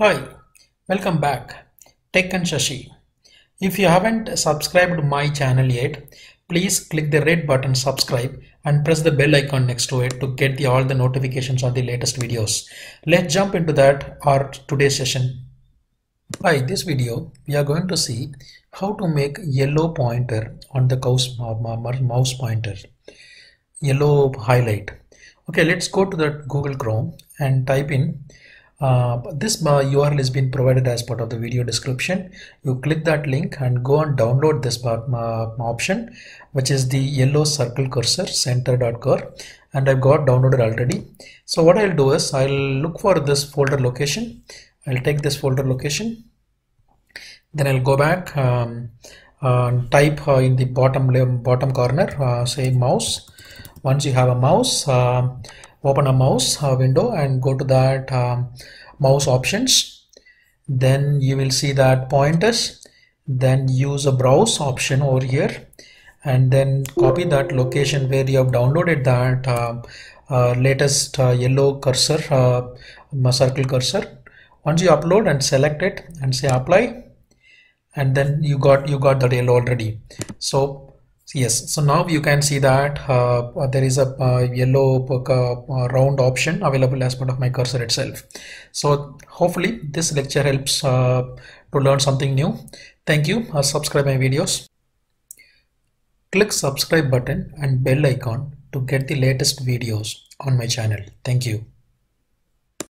Hi, welcome back. Tech and Sasi. If you haven't subscribed my channel yet, please click the red button subscribe and press the bell icon next to it to get the, all the notifications on the latest videos. Let's jump into that our today's session. Hi, this video we are going to see how to make yellow pointer on the mouse pointer, yellow highlight. Okay, let's go to the Google Chrome and type in uh, this uh, URL has been provided as part of the video description. You click that link and go and download this uh, option, which is the yellow circle cursor center.cur and I've got downloaded already. So what I'll do is I'll look for this folder location. I'll take this folder location. Then I'll go back, um, uh, type uh, in the bottom bottom corner, uh, say mouse. Once you have a mouse, open a mouse window and go to that um, mouse options. Then you will see that pointers. Then use a browse option over here. And then copy that location where you have downloaded that uh, uh, latest uh, yellow cursor uh, circle cursor. Once you upload and select it and say apply and then you got you got the yellow already so yes. So now you can see that uh, there is a uh, yellow uh, round option available as part of my cursor itself. So hopefully this lecture helps uh, to learn something new. Thank you. Uh, subscribe my videos. Click subscribe button and bell icon to get the latest videos on my channel. Thank you